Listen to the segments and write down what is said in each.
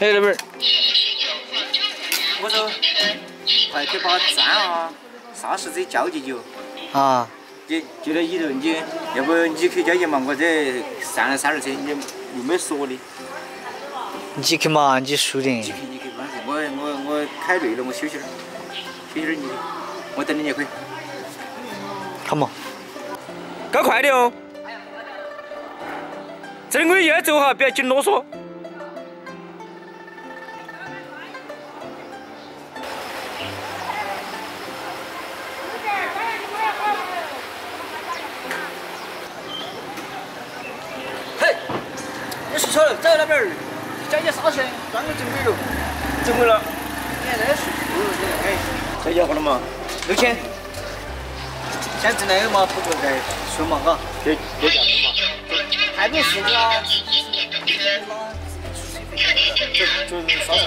哎，那边儿，我说，快去把山啊、沙石子交进去。啊，你就在里头，你要不你去交接嘛？我这上了三轮车，你又没锁的。你去嘛，你输的。你去，你去，没事。我我我开累了，我休息点儿，休息点儿你，我等你就可以。好嘛。搞快点哦！正规要走哈，不要紧啰嗦。走那边儿，交接沙石，专门正规了。正规了。你看那个树，哎，交接好了嘛？六千。先挣那个嘛，不就在说嘛，嘎。给给价格嘛？太多事情了。就就是沙石，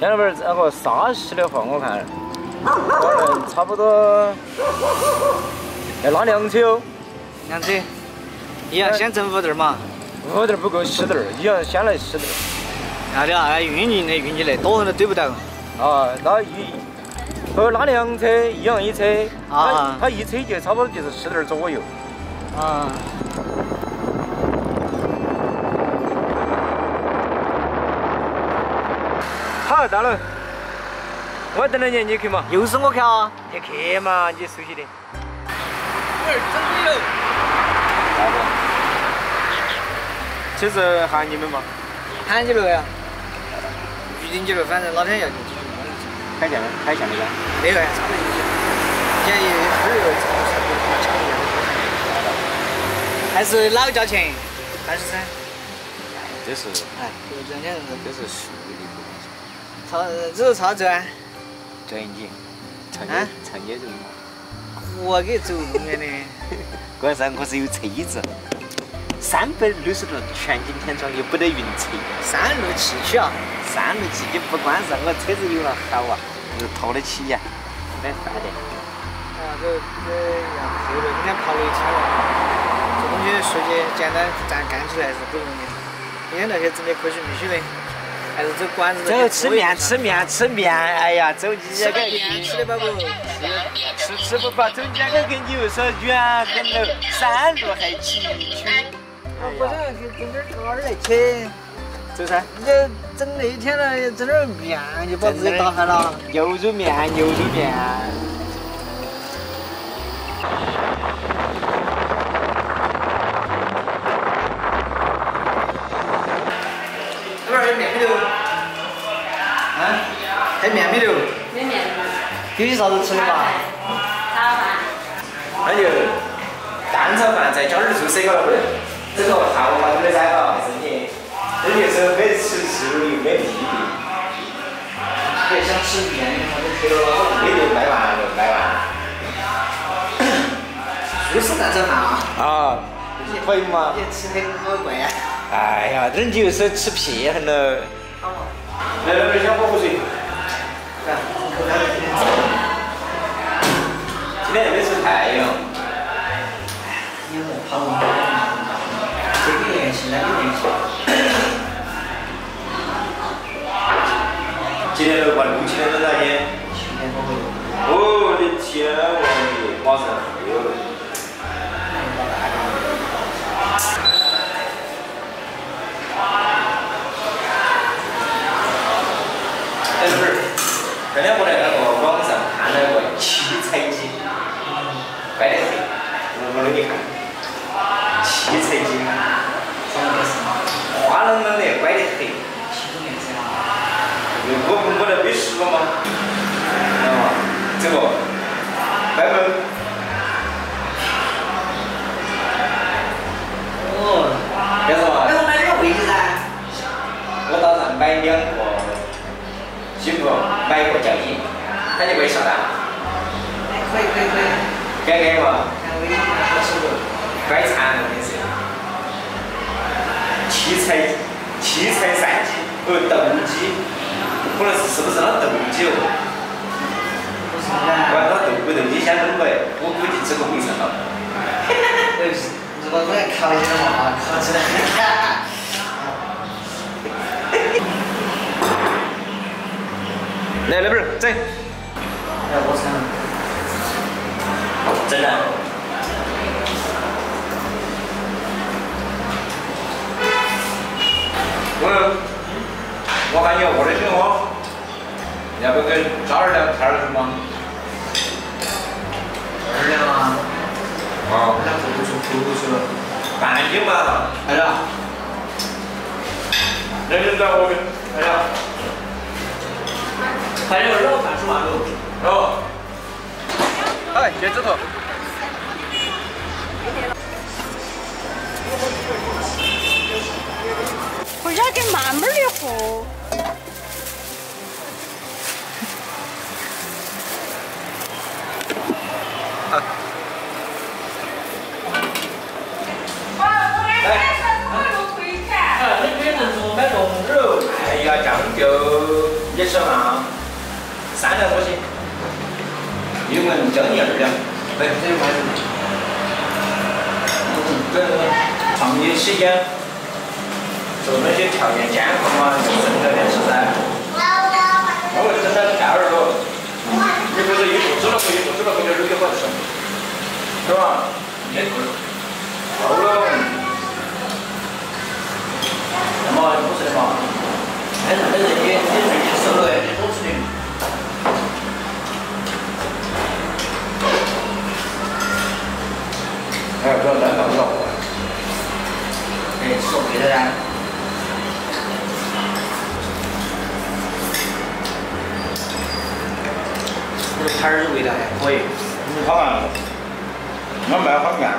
好了好了好了，行了。现在边儿那个沙溪的话，我看可能差不多要拉两车哦。两车，你要先整五袋儿嘛。五袋儿不够，十袋儿，一样先来十袋要的啊，运进的运进来，多人都堆不到。啊，那一和拉两车，一样一车，啊它它一车就差不多就是十袋儿左右。啊。好，到了，我等着你，你去嘛。又是我去啊。你去嘛，你熟悉的。这儿正规了。其实喊你们嘛，喊起了呀。预定起了，反正哪天要就继续弄。开价开价那个。那个呀，差不多一样。现在二月差不多抢一样。还是老价钱，二十三。这是哎，就两千人。这是树的差，这是差这啊？转你，长啊街长街人嘛。我给走公园的。关键我是有车子，三百六十度全景天窗又不得晕车，三路崎岖啊。三路汽就不管是我车子有了好啊，又拖得起呀，没饭的。啊，这这要后头今天跑了一天了，这东西说起简单，咱干起来是不容易。今天那些整的可许必须的，还是走馆子。走吃面吃面吃面，哎呀，走你吃那个面吃的吧不？吃吃不饱，走你那个跟你又说远跟那，山路还崎岖。我想去整点儿儿来吃。走噻，你这整那一天了，整点儿面就把自己打发了。牛肉面牛肉面。有些啥子吃的嘛？炒饭。那就蛋炒饭再加点肉丝，搞不得。这个汉文化中的噻，嘎，真的，这就是没吃吃又没屁的，还想吃面，他都去了。没得卖完了，卖完。素食蛋炒饭啊？啊，可以嘛？也吃的好贵啊。哎呀，人就是吃撇很了。好嘛。来那边先喝口水。今天。今天又没出太阳。有人跑了。这个联系，那个联系。今天都快六七点钟了，天。七点多回来。我的天，我的马上黑了。买一个叫你，那你为啥呢？哎，可以可以可以。该该嘛，看微信好吃不？摆馋了的是。七彩七彩三鸡哦斗鸡，可能是是不是他斗鸡哦？不是的。管他斗不斗鸡先扔过来，我估计这个会上了。哎，如果我要烤起来嘛，烤起来。来那边儿整，哎，我操！真的。我我看你要饿得很哦，要不跟找二两摊儿去吗？二两啊，啊，二两做不出不出了。半斤嘛，哎呀，人人在我们，哎呀，还有肉饭是嘛肉？哎，接着头。回家给慢慢的喝。一文交你二两，哎，这个买这创业期间做那些条件监控啊，就剩下点吃噻。我会整点干儿咯，你不是一肚子了一肚子了，回家肉也好吃，是吧？也够了，够了。那么不是这个摊儿味道还可以。你好啊，我卖好面。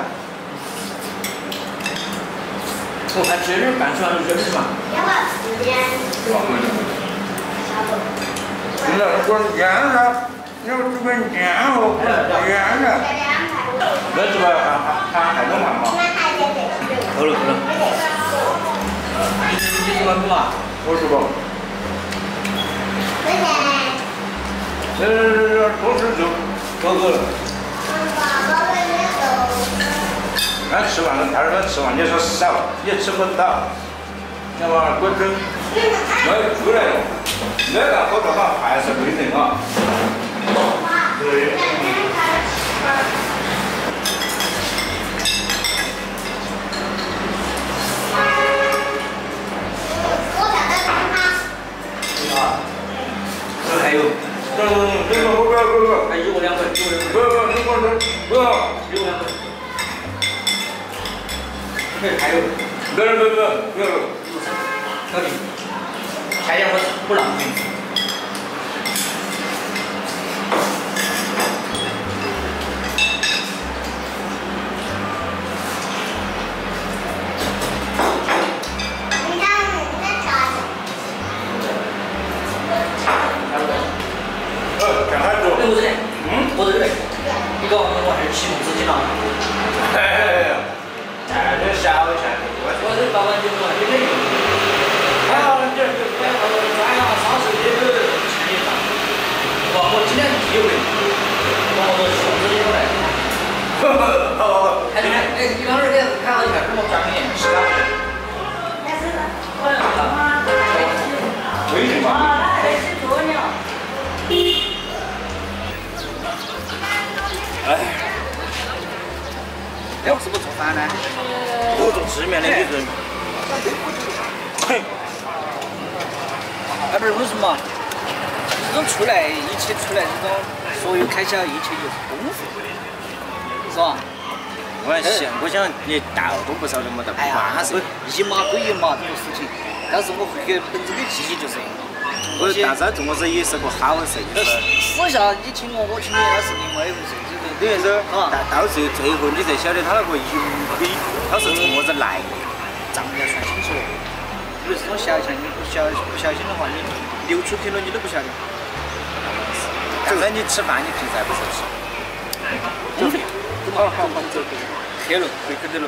我看这点拌出来是真嘛？你那管煎噻，你要煮个煎哦，煎噻。那这个还还还还能换吗？够了够了。你你怎么不嘛？我说吧。来来来来，多吃肉，够够了。俺吃完了，摊儿上吃完，你说少，你吃不到。那玩意儿滚，那又出来了，那个好多好还是贵人啊。对。这还有，嗯，这个不不不不，还一我两块，一我两块，不不，你给我这，不，一我两块。还有，不要不要不不，小弟，下点我不浪费。我是不做饭呢？我做吃面的，你是？嘿，哎，不是我说嘛，这种出来一起出来这种所有开销一切就是公费，是吧？我还想，我想你大多不少那么大哎呀，关不系。一码归一码这个事情，但是我回去本身的积极就是，我但是做么子也是个好设计师。私下你请我，我请你那是另外一回事，这个等于说，啊到到最最后你才晓得他那个盈亏，他是从么子来的。账要算清楚。你这种小钱，你不小不小心的话，你流出去了你都不晓得。就算你吃饭你平时还不是吃？公费，好好好，走黑了，回去的了。